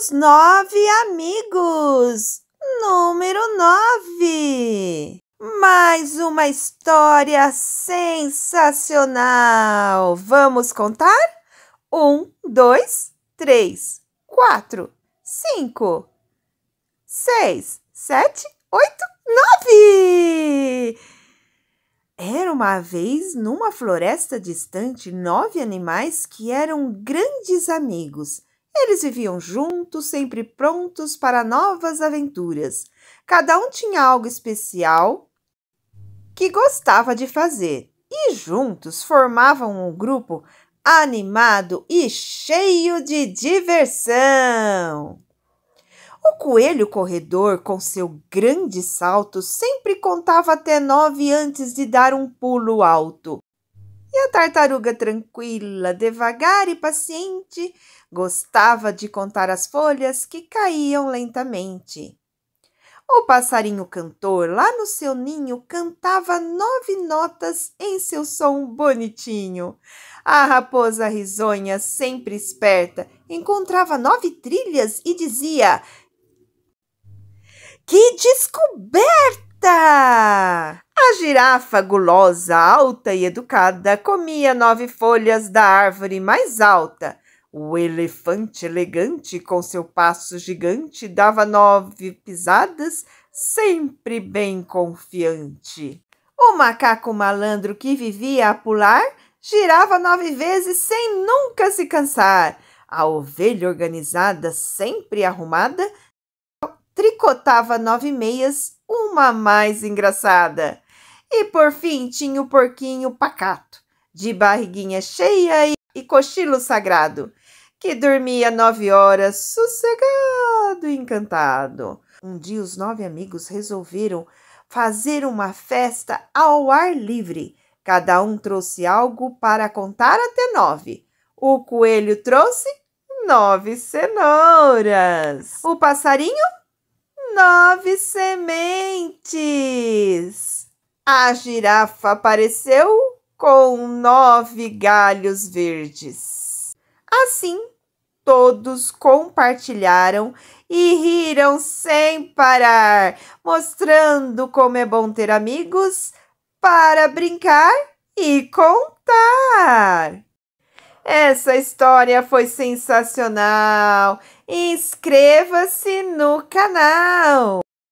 Os Nove Amigos, número nove. Mais uma história sensacional. Vamos contar? Um, dois, três, quatro, cinco, seis, sete, oito, nove. Era uma vez, numa floresta distante, nove animais que eram grandes amigos. Eles viviam juntos, sempre prontos para novas aventuras. Cada um tinha algo especial que gostava de fazer, e juntos formavam um grupo animado e cheio de diversão. O coelho corredor, com seu grande salto, sempre contava até nove antes de dar um pulo alto. E a tartaruga tranquila, devagar e paciente, gostava de contar as folhas que caíam lentamente. O passarinho cantor, lá no seu ninho, cantava nove notas em seu som bonitinho. A raposa risonha, sempre esperta, encontrava nove trilhas e dizia: que descoberta! A girafa gulosa, alta e educada, comia nove folhas da árvore mais alta. O elefante elegante, com seu passo gigante, dava nove pisadas, sempre bem confiante. O macaco malandro que vivia a pular girava nove vezes sem nunca se cansar. A ovelha organizada, sempre arrumada, tricotava nove meias, uma mais engraçada. E por fim tinha o porquinho pacato, de barriguinha cheia e, cochilo sagrado, que dormia nove horas sossegado e encantado. Um dia os nove amigos resolveram fazer uma festa ao ar livre. Cada um trouxe algo para contar até nove. O coelho trouxe nove cenouras. O passarinho nove sementes. A girafa apareceu com nove galhos verdes. Assim, todos compartilharam e riram sem parar, mostrando como é bom ter amigos para brincar e contar. Essa história foi sensacional. Inscreva-se no canal.